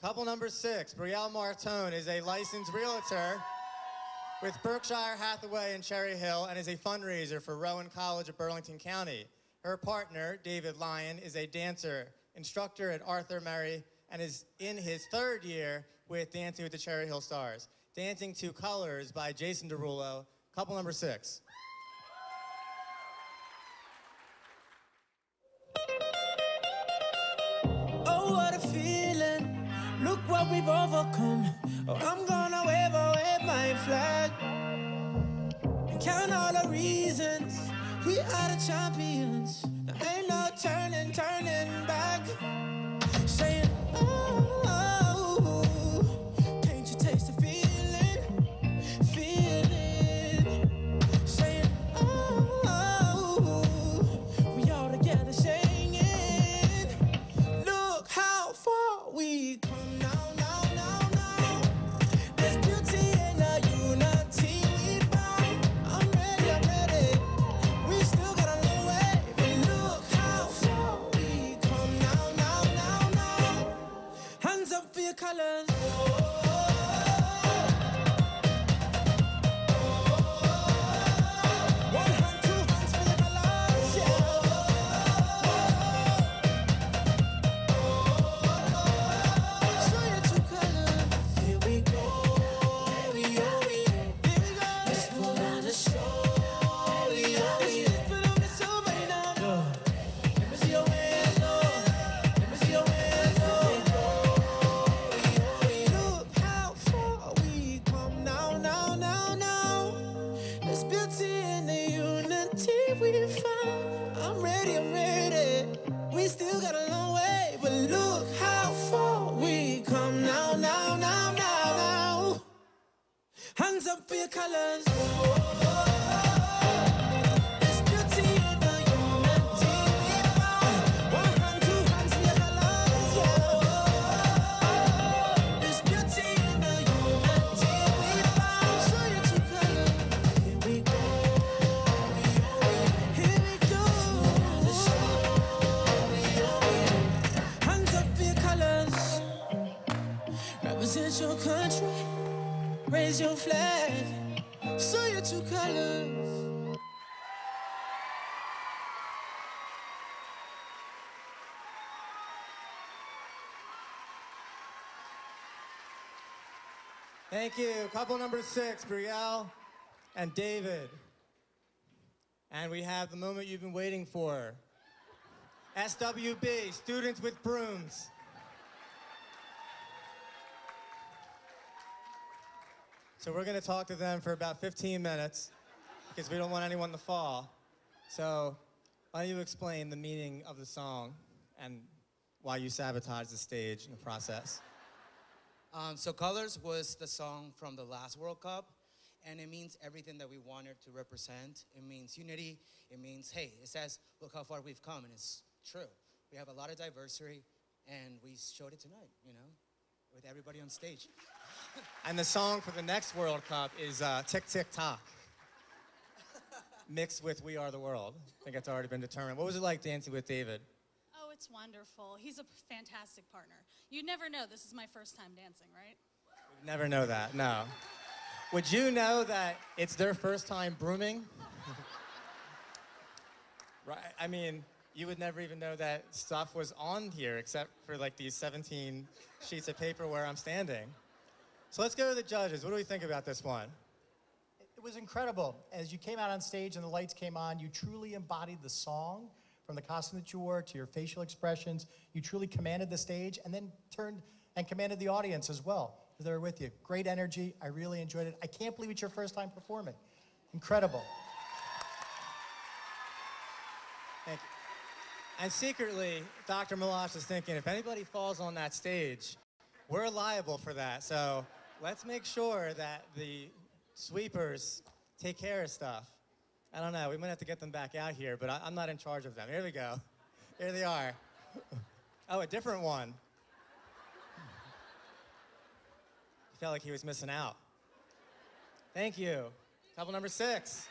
Couple number six, Brielle Martone is a licensed realtor with Berkshire Hathaway in Cherry Hill and is a fundraiser for Rowan College of Burlington County. Her partner, David Lyon, is a dancer, instructor at Arthur Murray, and is in his third year with Dancing with the Cherry Hill Stars. Dancing to Colors by Jason Derulo, couple number six. Look what we've overcome. Oh, I'm gonna wave away my flag. And count all the reasons we are the champions. There ain't no turning, turning back. Colors. We found. I'm ready, I'm ready. We still got a long way, but look how far we come now, now, now, now, now. Hands up for your colors. Represent your country. Raise your flag. Show your true colors. Thank you. Couple number six, Brielle and David. And we have the moment you've been waiting for. SWB, Students with Brooms. So we're gonna talk to them for about 15 minutes because we don't want anyone to fall. So why don't you explain the meaning of the song and why you sabotaged the stage in the process? Um, so Colors was the song from the last World Cup, and it means everything that we wanted to represent. It means unity. It means, hey, it says, look how far we've come, and it's true. We have a lot of diversity, and we showed it tonight, you know, with everybody on stage. And the song for the next World Cup is uh, Tick Tick Tock, mixed with We Are the World. I think it's already been determined. What was it like dancing with David? Oh, it's wonderful. He's a fantastic partner. You'd never know this is my first time dancing, right? You'd Never know that, no. Would you know that it's their first time brooming? right, I mean, you would never even know that stuff was on here except for like these 17 sheets of paper where I'm standing. So let's go to the judges. What do we think about this one? It was incredible. As you came out on stage and the lights came on, you truly embodied the song from the costume that you wore to your facial expressions. You truly commanded the stage and then turned and commanded the audience as well. They were with you. Great energy. I really enjoyed it. I can't believe it's your first time performing. Incredible. Thank you. And secretly, Dr. Malash is thinking if anybody falls on that stage, we're liable for that. So let's make sure that the sweepers take care of stuff. I don't know. We might have to get them back out here, but I, I'm not in charge of them. Here we go. Here they are. Oh, a different one. He Felt like he was missing out. Thank you. Couple number six.